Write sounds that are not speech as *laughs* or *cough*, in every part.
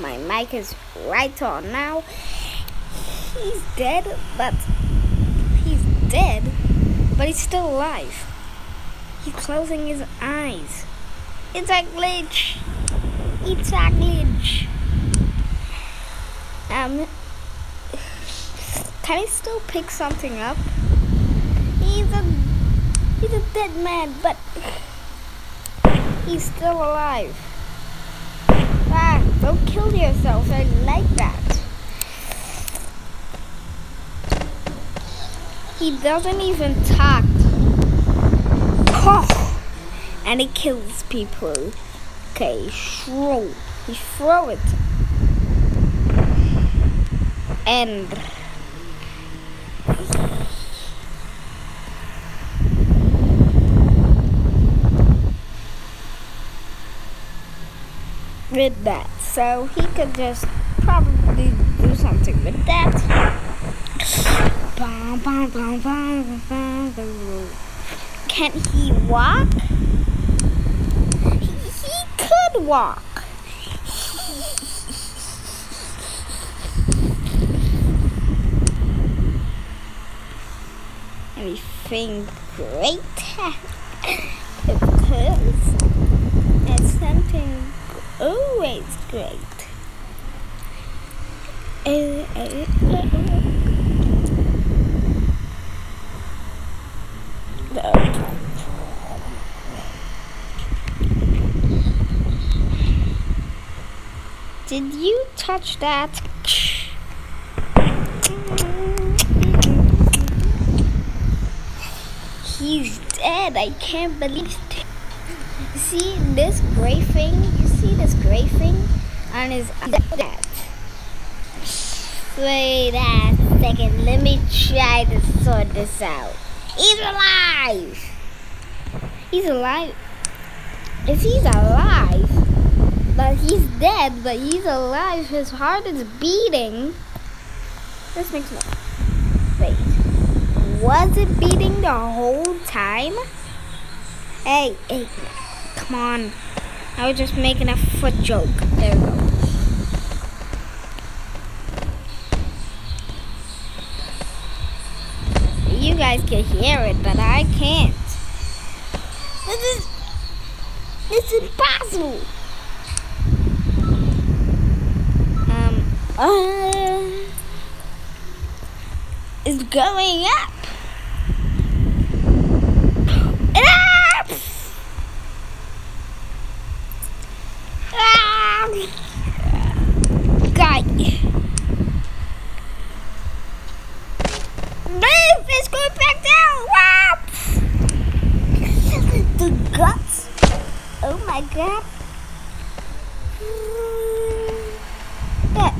my mic is right on now. He's dead, but he's dead, but he's still alive. He's closing his eyes. It's a glitch. It's a glitch. Um, can he still pick something up? He's a he's a dead man, but he's still alive. Don't kill yourself. I like that. He doesn't even talk. And he kills people. Okay, throw. He throw it. And with that. So he could just probably do something with that. Can he walk? He, he could walk. Anything great? *laughs* because it's something always great. Uh, uh, uh, Did you touch that? He's dead. I can't believe it. See this gray thing? You see this gray thing on his that. Wait a second. Let me try to sort this out. He's alive. He's alive. If he's alive, but he's dead, but he's alive, his heart is beating. This makes no. Wait. Was it beating the whole time? Hey, hey, come on. I was just making a foot joke. There we go. You guys can hear it, but I can't. This is it's impossible. Um, uh, it's going. Up! Ah! Guy. Move! It's going back down! Wow! the guts. Oh my god. Yeah,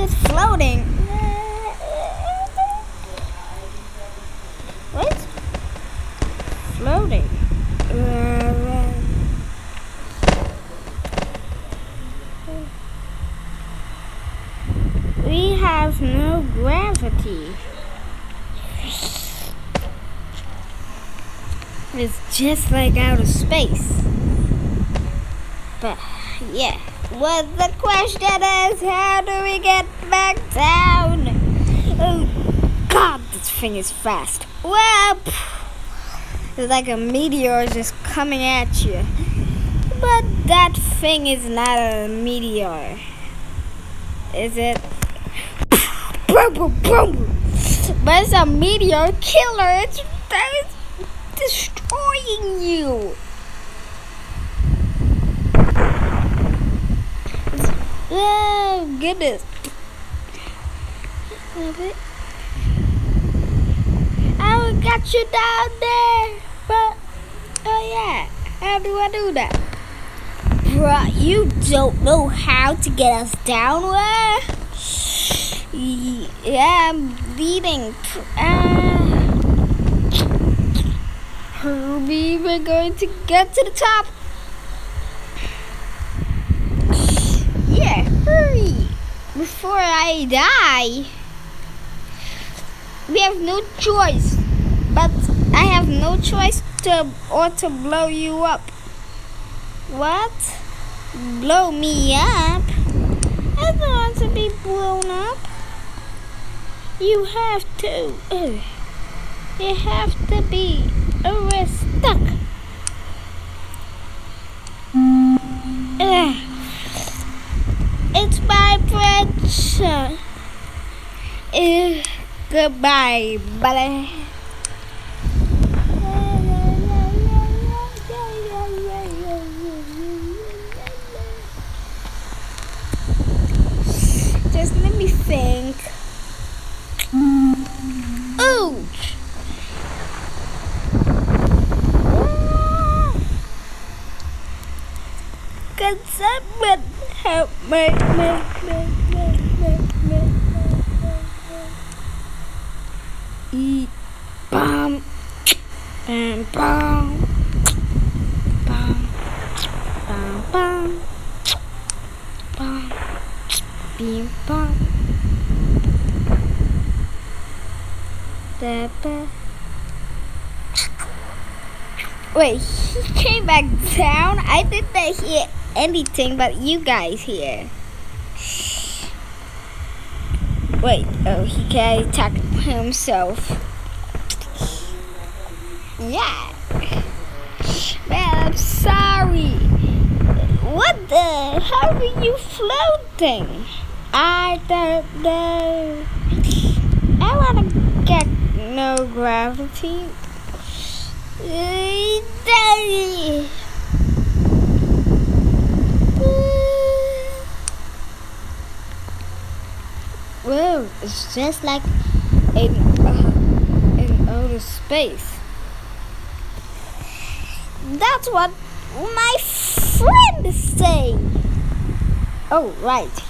uh, is floating? What? Floating. We have no gravity. It's just like outer space. But yeah. What the question is, how do we get back down? Oh god, this thing is fast. Well, it's like a meteor just coming at you. But that thing is not a meteor. Is it? But it's a meteor killer. It's, it's destroying you. Oh goodness. I got you down there. But oh yeah. How do I do that? Bruh, you don't know how to get us down where? Yeah, I'm bleeding. Uh, Herbie, we're going to get to the top. Yeah, hurry! Before I die. We have no choice. But I have no choice to or to blow you up. What? Blow me up? doesn't want to be blown up. You have to. Uh, you have to be uh, stuck. It's my. Uh, goodbye, buddy. Just let me think. Ouch! Can someone help me? me, me, me, me, me, me, Eat bomb and bomb. Bomb. Bomb. Bomb. Bomb. Da, ba. Wait, he came back down? I didn't hear anything but you guys here. Wait, oh, he can attack himself. Yeah. Man, I'm sorry. What the? How are you floating? I don't know. I want to get no gravity. Daddy. Whoa, it's just like in, uh, in outer space. That's what my friend say. Oh, right.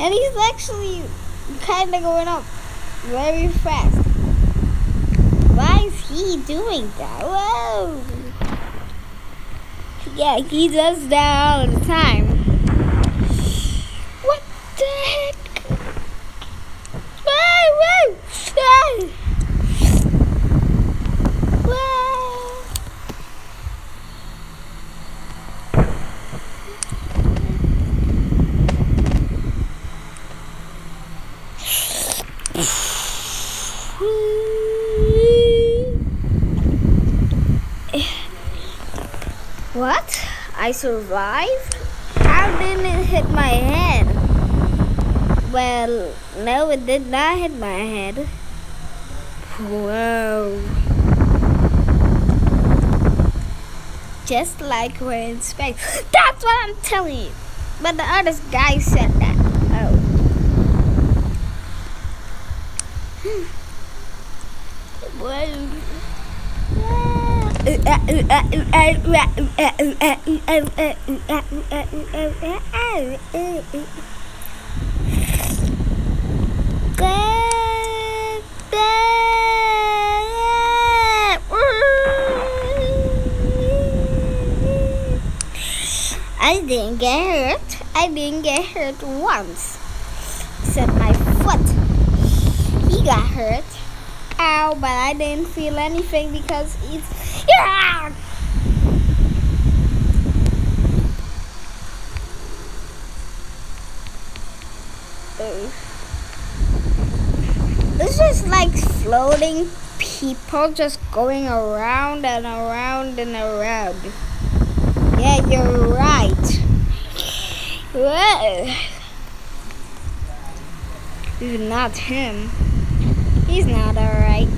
And he's actually kind of going up very fast. Why is he doing that? Whoa! Yeah, he does that all the time. What the heck? Whoa, whoa! Ah! Whoa! What? I survived? How didn't it hit my head? Well, no, it did not hit my head. Whoa. Just like we're in space. *gasps* That's what I'm telling you. But the other guy said that. Oh. Whoa. I didn't get hurt. I didn't get hurt once. Except my foot. He got hurt. Ow, but I didn't feel anything because it's. Yeah! Oh. This is like floating people just going around and around and around. Yeah, you're right. Is not him. He's not alright.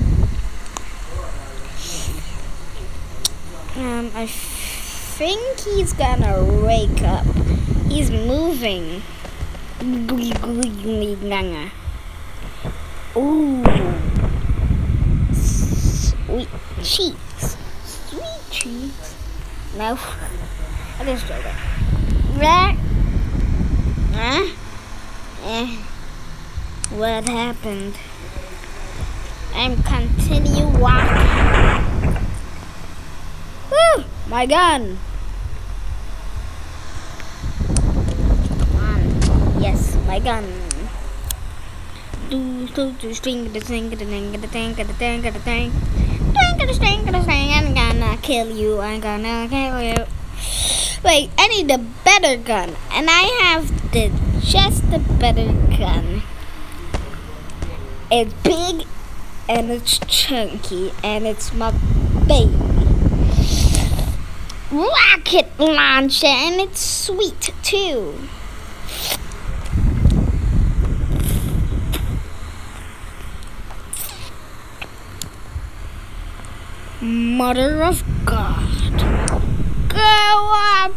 Um, I think he's gonna wake up. He's moving. Ooh. Sweet cheeks. Sweet cheeks. No. I just joking. Right? Huh? Eh. What happened? I'm continue walking. Woo! My gun. Yes, my gun. Do do do string the string the ding the ding the ding the ding. The string the string. I'm gonna kill you. I'm gonna kill you. Wait, I need a better gun, and I have the just a better gun. It's big and it's chunky and it's my baby. Rocket launcher and it's sweet too. Mother of God. Go up.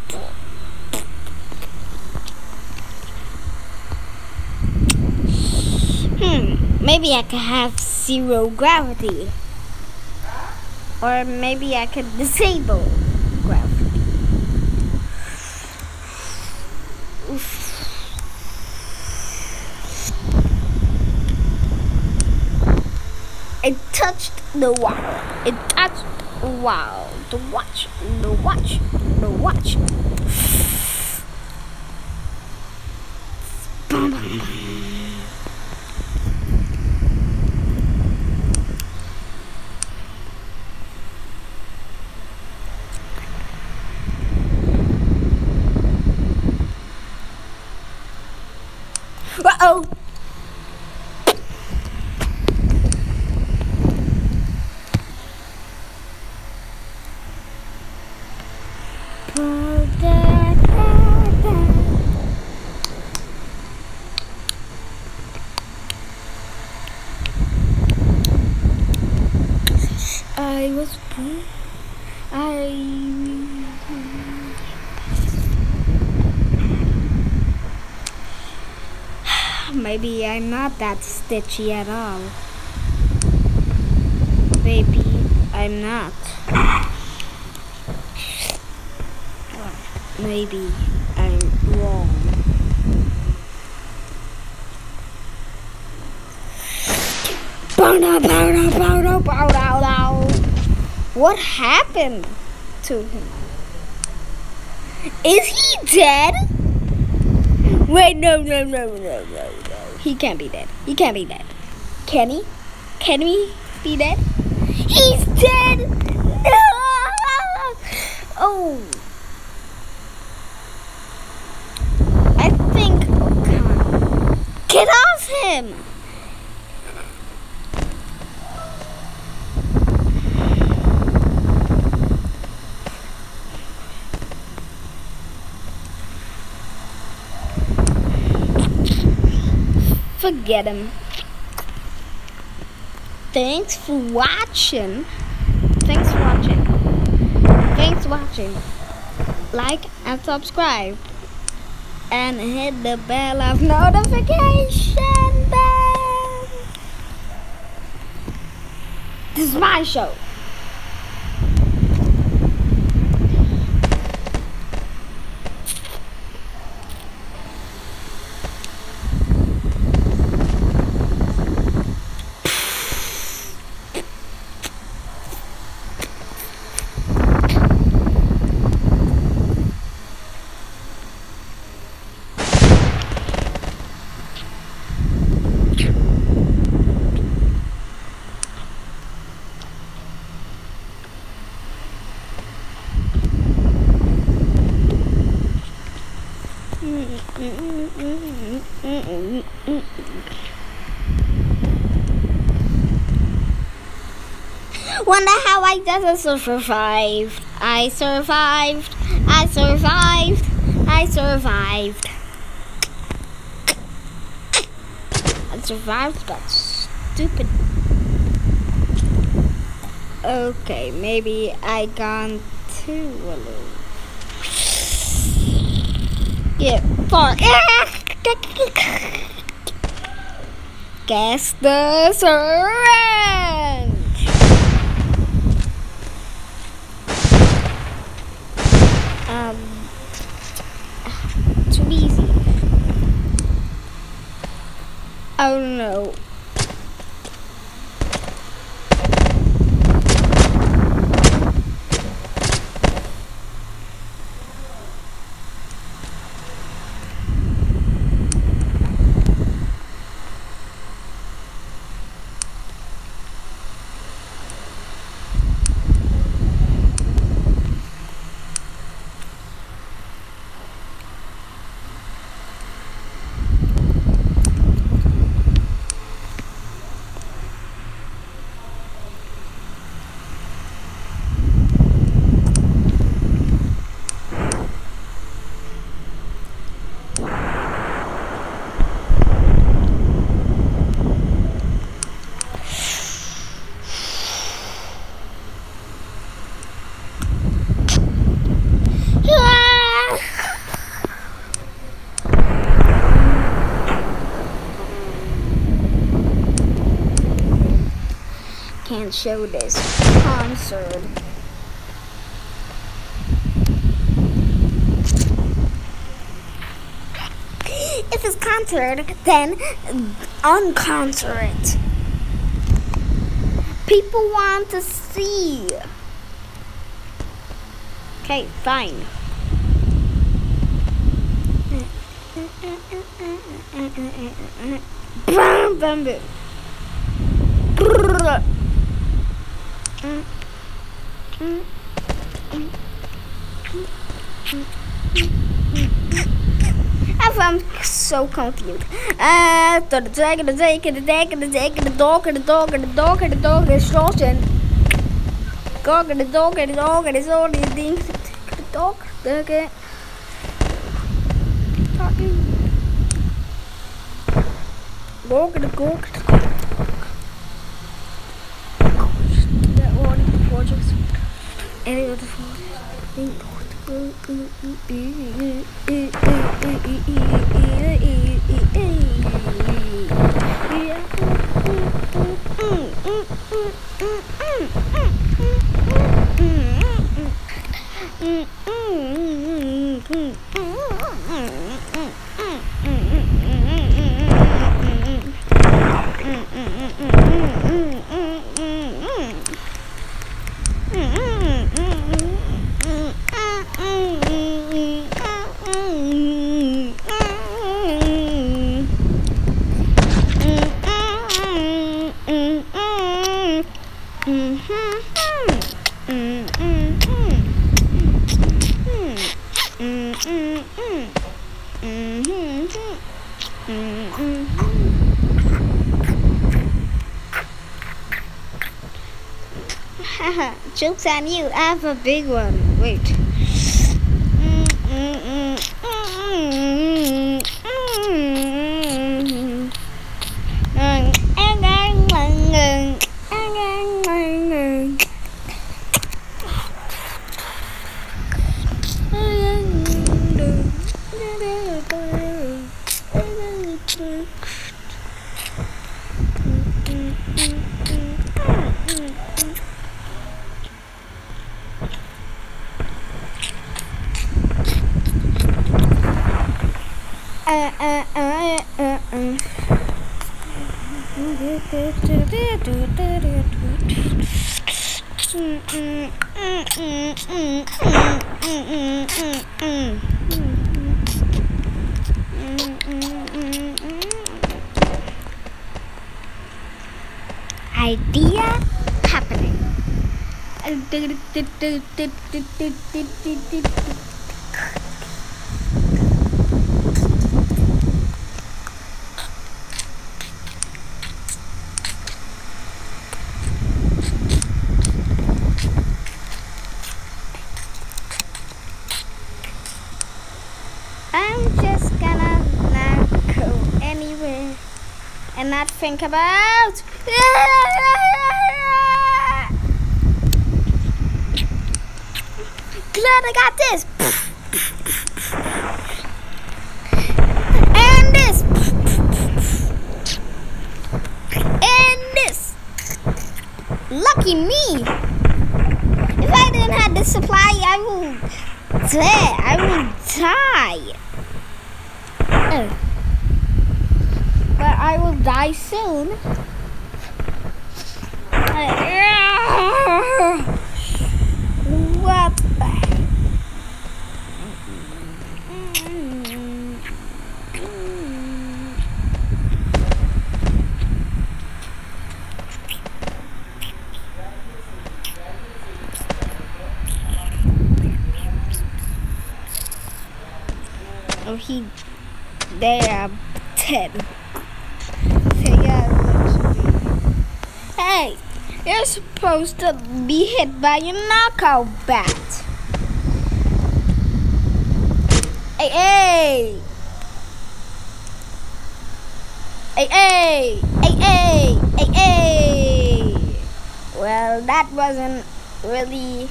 Hmm, maybe I could have zero gravity. Or maybe I could disable gravity. Oof. It touched the wall. It the wall. The watch. The watch. The watch. I was born. I. *sighs* Maybe I'm not that stitchy at all. Maybe I'm not. Maybe I'm wrong. What happened to him? Is he dead? Wait, no, no, no, no, no, no. He can't be dead. He can't be dead. Can he? Can he be dead? He's dead! *laughs* No! Oh. I think. Oh, come on. Get off him! Forget him. Thanks for watching. Thanks for watching. Thanks for watching. Like and subscribe. And hit the bell of notification bell. This is my show. Wonder how I just survived. I survived. I survived. I survived. I survived that stupid. Okay, maybe I gone too little. Get far. Guess the syringe. Um, too easy. Oh no. Can't show this concert. If it's concert, then on concert. People want to see. Okay, fine. Bam, bam, bam. I'm so confused. Uh, to the take, the take, the take, the take, the dog, the dog, the dog, the dog, the sauce, Dog, the dog, the dog, the all these things. The dog, the dog. Dog, the dog, the dog. Any *laughs* Joke's on you. I have a big one. Wait. Idea happening. I'm just gonna not go anywhere not think about. Glad I got this. And this. And this. Lucky me. If I didn't have this supply, I would. I would die. Oh. But I will die soon. What the Oh, he, they are dead. Hey, you're supposed to be hit by a knockout bat. Hey, hey! Hey, hey! Hey, hey! Hey, hey! Well, that wasn't really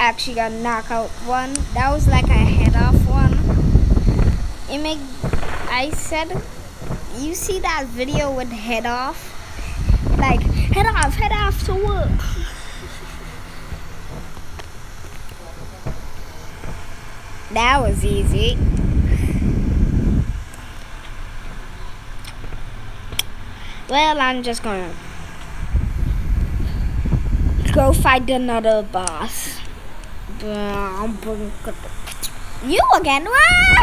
actually a knockout one. That was like a head off one. Make, I said, you see that video with head off? Like, Head off, head off to work. That was easy. Well, I'm just gonna go find another boss. You again? Ah!